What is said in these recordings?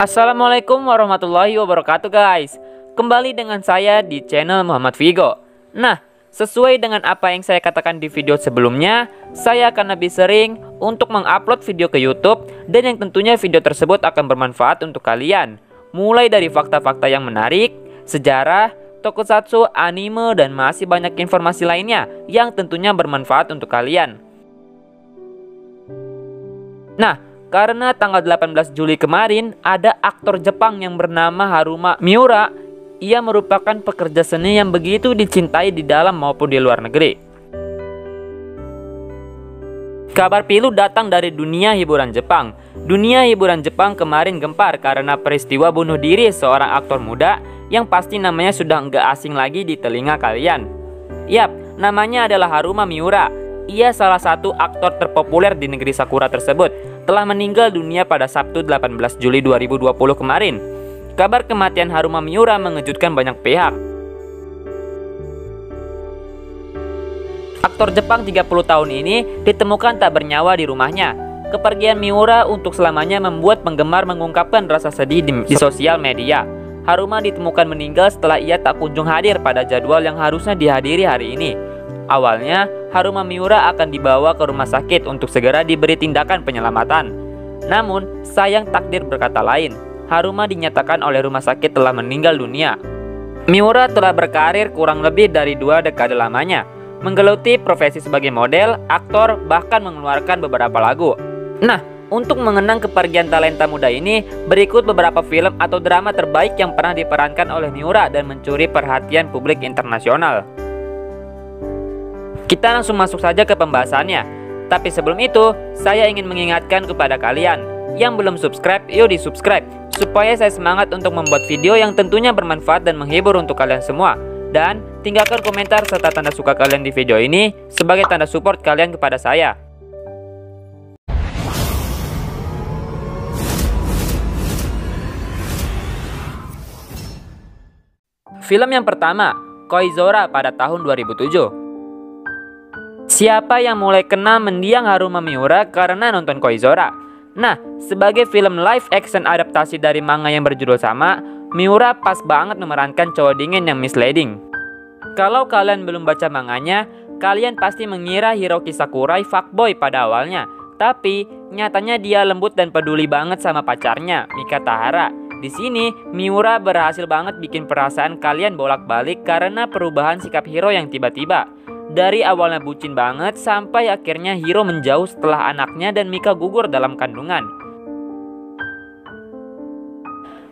Assalamualaikum warahmatullahi wabarakatuh guys. Kembali dengan saya di channel Muhammad Vigo. Nah, sesuai dengan apa yang saya katakan di video sebelumnya Saya akan lebih sering untuk mengupload video ke Youtube Dan yang tentunya video tersebut akan bermanfaat untuk kalian. Mulai dari fakta-fakta yang menarik, sejarah, tokusatsu, anime, dan masih banyak informasi lainnya Yang tentunya bermanfaat untuk kalian. Nah, karena tanggal 18 Juli kemarin ada aktor Jepang yang bernama Haruma Miura. Ia merupakan pekerja seni yang begitu dicintai di dalam maupun di luar negeri. Kabar pilu datang dari dunia hiburan Jepang. Dunia hiburan Jepang kemarin gempar karena peristiwa bunuh diri seorang aktor muda yang pasti namanya sudah nggak asing lagi di telinga kalian. Yap, namanya adalah Haruma Miura. Ia salah satu aktor terpopuler di negeri Sakura tersebut telah meninggal dunia pada Sabtu 18 Juli 2020 kemarin. Kabar kematian Haruma Miura mengejutkan banyak pihak. Aktor Jepang 30 tahun ini ditemukan tak bernyawa di rumahnya. Kepergian Miura untuk selamanya membuat penggemar mengungkapkan rasa sedih di, di sosial media. Haruma ditemukan meninggal setelah ia tak kunjung hadir pada jadwal yang harusnya dihadiri hari ini. Awalnya, Haruma Miura akan dibawa ke rumah sakit untuk segera diberi tindakan penyelamatan. Namun, sayang takdir berkata lain. Haruma dinyatakan oleh rumah sakit telah meninggal dunia. Miura telah berkarir kurang lebih dari dua dekade lamanya, menggeluti profesi sebagai model, aktor, bahkan mengeluarkan beberapa lagu. Nah, untuk mengenang kepergian talenta muda ini, berikut beberapa film atau drama terbaik yang pernah diperankan oleh Miura dan mencuri perhatian publik internasional. Kita langsung masuk saja ke pembahasannya. Tapi sebelum itu, saya ingin mengingatkan kepada kalian yang belum subscribe, yuk di subscribe supaya saya semangat untuk membuat video yang tentunya bermanfaat dan menghibur untuk kalian semua. Dan tinggalkan komentar serta tanda suka kalian di video ini sebagai tanda support kalian kepada saya. Film yang pertama, Koizora pada tahun 2007. Siapa yang mulai kenal mendiang Haruma Miura karena nonton Koizora? Nah, sebagai film live action adaptasi dari manga yang berjudul sama, Miura pas banget memerankan cowok dingin yang misleading. Kalau kalian belum baca manganya, kalian pasti mengira Hiroki Sakurai fuckboy pada awalnya. Tapi, nyatanya dia lembut dan peduli banget sama pacarnya, Mika Tahara. Di sini, Miura berhasil banget bikin perasaan kalian bolak-balik karena perubahan sikap Hiro yang tiba-tiba. Dari awalnya bucin banget sampai akhirnya Hiro menjauh setelah anaknya dan Mika gugur dalam kandungan.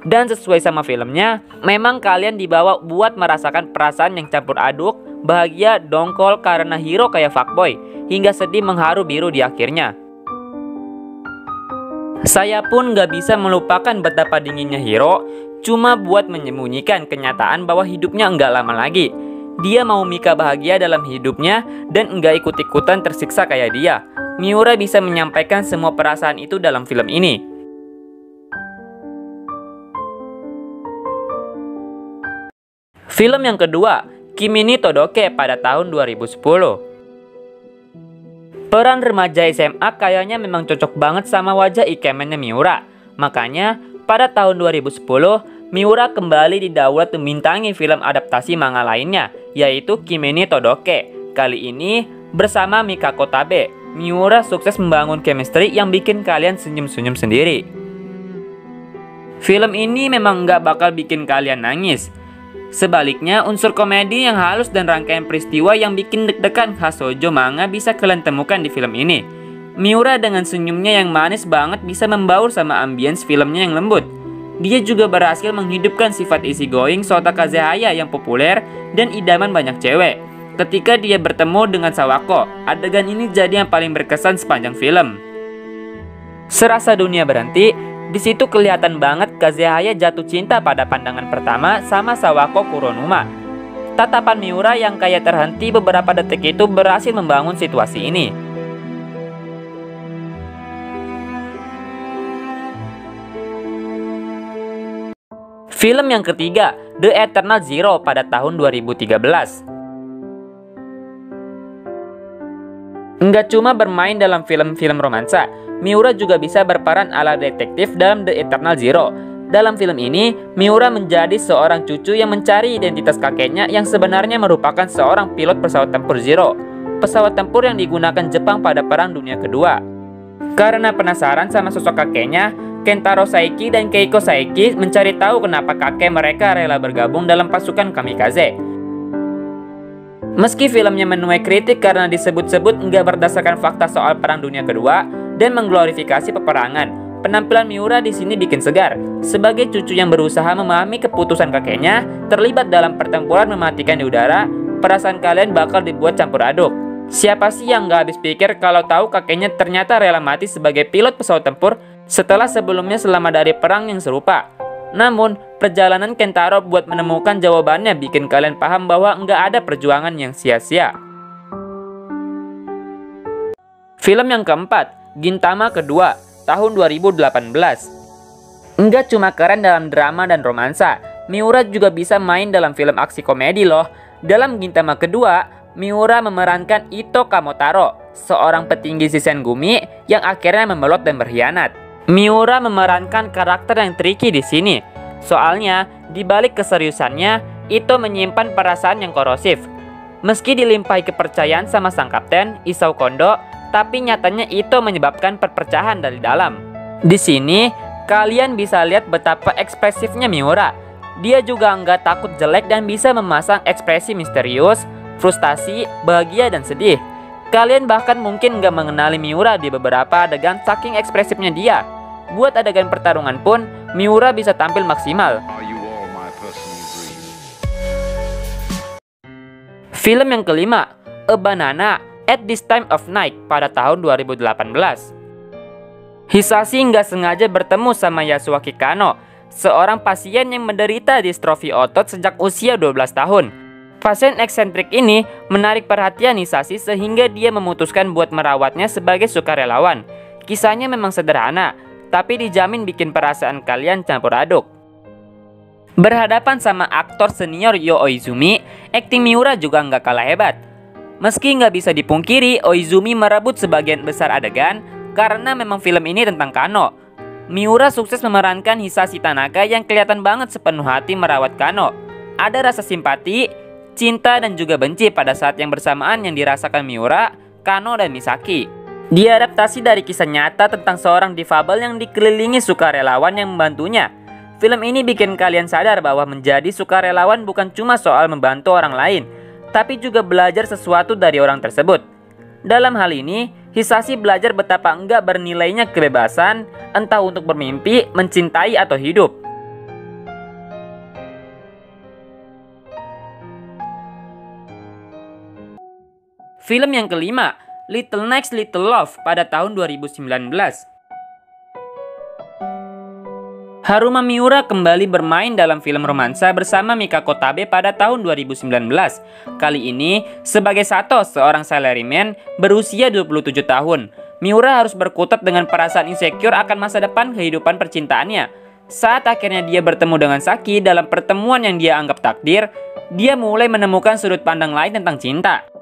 Dan sesuai sama filmnya, memang kalian dibawa buat merasakan perasaan yang campur aduk, bahagia, dongkol karena Hiro kayak fuckboy, hingga sedih mengharu biru di akhirnya. Saya pun gak bisa melupakan betapa dinginnya Hiro, cuma buat menyembunyikan kenyataan bahwa hidupnya enggak lama lagi. Dia mau Mika bahagia dalam hidupnya dan enggak ikut-ikutan tersiksa kayak dia. Miura bisa menyampaikan semua perasaan itu dalam film ini. Film yang kedua, Kimi ni Todoke pada tahun 2010. Peran remaja SMA kayaknya memang cocok banget sama wajah ikemennya Miura. Makanya, pada tahun 2010, Miura kembali didaulat membintangi film adaptasi manga lainnya, yaitu Kimeni Todoke. Kali ini bersama Mika Kotabe, Miura sukses membangun chemistry yang bikin kalian senyum-senyum sendiri. Film ini memang nggak bakal bikin kalian nangis. Sebaliknya, unsur komedi yang halus dan rangkaian peristiwa yang bikin deg-degan khas Sojo manga bisa kalian temukan di film ini. Miura dengan senyumnya yang manis banget bisa membaur sama ambience filmnya yang lembut. Dia juga berhasil menghidupkan sifat isi going Sota Kazehaya yang populer dan idaman banyak cewek. Ketika dia bertemu dengan Sawako, adegan ini jadi yang paling berkesan sepanjang film. Serasa dunia berhenti, di situ kelihatan banget Kazehaya jatuh cinta pada pandangan pertama sama Sawako Kuronuma. Tatapan Miura yang kayak terhenti beberapa detik itu berhasil membangun situasi ini. Film yang ketiga, The Eternal Zero pada tahun 2013. Enggak cuma bermain dalam film-film romansa, Miura juga bisa berperan ala detektif dalam The Eternal Zero. Dalam film ini, Miura menjadi seorang cucu yang mencari identitas kakeknya yang sebenarnya merupakan seorang pilot pesawat tempur Zero, pesawat tempur yang digunakan Jepang pada Perang Dunia Kedua. Karena penasaran sama sosok kakeknya, Kentaro Saiki dan Keiko Saiki mencari tahu kenapa kakek mereka rela bergabung dalam pasukan kamikaze. Meski filmnya menuai kritik karena disebut-sebut nggak berdasarkan fakta soal Perang Dunia Kedua dan mengglorifikasi peperangan, Penampilan Miura di sini bikin segar. Sebagai cucu yang berusaha memahami keputusan kakeknya, terlibat dalam pertempuran mematikan di udara, perasaan kalian bakal dibuat campur aduk. Siapa sih yang gak habis pikir kalau tahu kakeknya ternyata rela mati sebagai pilot pesawat tempur setelah sebelumnya selama dari perang yang serupa? Namun, perjalanan Kentaro buat menemukan jawabannya bikin kalian paham bahwa nggak ada perjuangan yang sia-sia. Film yang keempat, Gintama kedua, tahun 2018. Enggak cuma keren dalam drama dan romansa, Miura juga bisa main dalam film aksi komedi loh. Dalam Gintama kedua, Miura memerankan Ito Kamotaro, seorang petinggi Gumi yang akhirnya membelot dan berkhianat. Miura memerankan karakter yang tricky di sini. Soalnya, di balik keseriusannya, Ito menyimpan perasaan yang korosif. Meski dilimpahi kepercayaan sama sang kapten, Isao Kondo, tapi nyatanya itu menyebabkan perpecahan dari dalam. Di sini, kalian bisa lihat betapa ekspresifnya Miura. Dia juga nggak takut jelek dan bisa memasang ekspresi misterius, frustasi, bahagia, dan sedih. Kalian bahkan mungkin nggak mengenali Miura di beberapa adegan saking ekspresifnya dia. Buat adegan pertarungan pun, Miura bisa tampil maksimal. Film yang kelima, A Banana at This Time of Night pada tahun 2018. Hisashi nggak sengaja bertemu sama Yasuaki Kano, seorang pasien yang menderita distrofi otot sejak usia 12 tahun. Pasien eksentrik ini menarik perhatian Hisashi sehingga dia memutuskan buat merawatnya sebagai sukarelawan. Kisahnya memang sederhana, tapi dijamin bikin perasaan kalian campur aduk. Berhadapan sama aktor senior Yo Oizumi, akting Miura juga nggak kalah hebat. Meski nggak bisa dipungkiri, Oizumi merebut sebagian besar adegan karena memang film ini tentang Kano. Miura sukses memerankan Hisashi Tanaka yang kelihatan banget sepenuh hati merawat Kano. Ada rasa simpati, cinta dan juga benci pada saat yang bersamaan yang dirasakan Miura, Kano dan Misaki. Diadaptasi dari kisah nyata tentang seorang difabel yang dikelilingi sukarelawan yang membantunya. Film ini bikin kalian sadar bahwa menjadi sukarelawan bukan cuma soal membantu orang lain, tapi juga belajar sesuatu dari orang tersebut. Dalam hal ini, Hisashi belajar betapa enggak bernilainya kebebasan, entah untuk bermimpi, mencintai, atau hidup. Film yang kelima, Little Next Little Love pada tahun 2019. Haruma Miura kembali bermain dalam film romansa bersama Mika Kotabe pada tahun 2019. Kali ini sebagai Sato, seorang salaryman berusia 27 tahun. Miura harus berkutat dengan perasaan insecure akan masa depan kehidupan percintaannya. Saat akhirnya dia bertemu dengan Saki dalam pertemuan yang dia anggap takdir, dia mulai menemukan sudut pandang lain tentang cinta.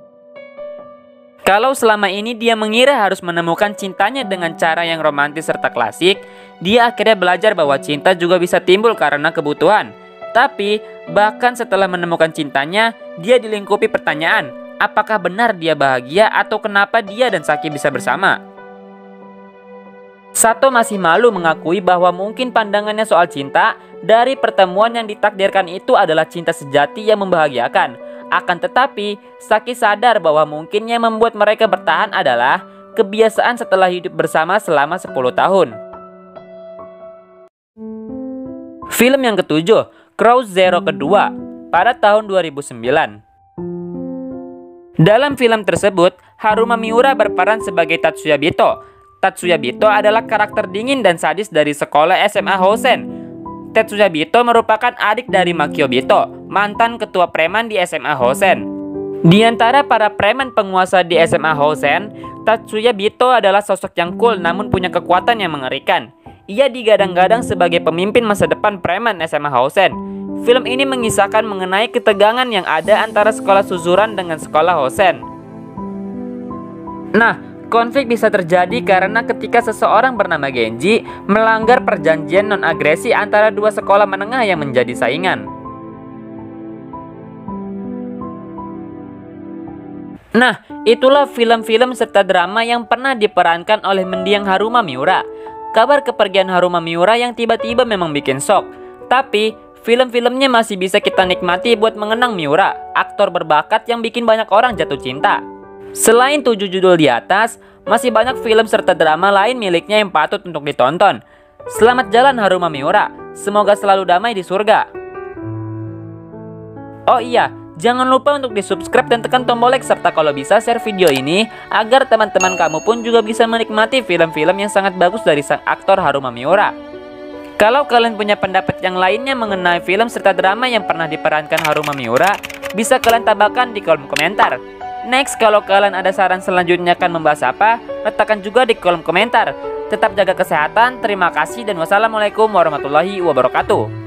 Kalau selama ini dia mengira harus menemukan cintanya dengan cara yang romantis serta klasik, dia akhirnya belajar bahwa cinta juga bisa timbul karena kebutuhan. Tapi, bahkan setelah menemukan cintanya, dia dilingkupi pertanyaan, apakah benar dia bahagia atau kenapa dia dan Saki bisa bersama? Sato masih malu mengakui bahwa mungkin pandangannya soal cinta dari pertemuan yang ditakdirkan itu adalah cinta sejati yang membahagiakan, akan tetapi, Saki sadar bahwa mungkin yang membuat mereka bertahan adalah kebiasaan setelah hidup bersama selama 10 tahun. Film yang ketujuh, Cross Zero kedua, pada tahun 2009. Dalam film tersebut, Haruma Miura berperan sebagai Tatsuya Bito. Tatsuya Bito adalah karakter dingin dan sadis dari sekolah SMA Hosen Tetsuya Bito merupakan adik dari Makio Bito, mantan ketua preman di SMA Hosen. Di antara para preman penguasa di SMA Hosen, Tatsuya Bito adalah sosok yang cool namun punya kekuatan yang mengerikan. Ia digadang-gadang sebagai pemimpin masa depan preman SMA Hosen. Film ini mengisahkan mengenai ketegangan yang ada antara sekolah Suzuran dengan sekolah Hosen. Nah, Konflik bisa terjadi karena ketika seseorang bernama Genji melanggar perjanjian non-agresi antara dua sekolah menengah yang menjadi saingan. Nah, itulah film-film serta drama yang pernah diperankan oleh mendiang Haruma Miura. Kabar kepergian Haruma Miura yang tiba-tiba memang bikin shock. Tapi, film-filmnya masih bisa kita nikmati buat mengenang Miura, aktor berbakat yang bikin banyak orang jatuh cinta. Selain tujuh judul di atas, masih banyak film serta drama lain miliknya yang patut untuk ditonton. Selamat jalan Haruma Miura, semoga selalu damai di surga. Oh iya, jangan lupa untuk di subscribe dan tekan tombol like serta kalau bisa share video ini agar teman-teman kamu pun juga bisa menikmati film-film yang sangat bagus dari sang aktor Haruma Miura. Kalau kalian punya pendapat yang lainnya mengenai film serta drama yang pernah diperankan Haruma Miura, bisa kalian tambahkan di kolom komentar. Next, kalau kalian ada saran selanjutnya akan membahas apa, letakkan juga di kolom komentar. Tetap jaga kesehatan, terima kasih, dan wassalamualaikum warahmatullahi wabarakatuh.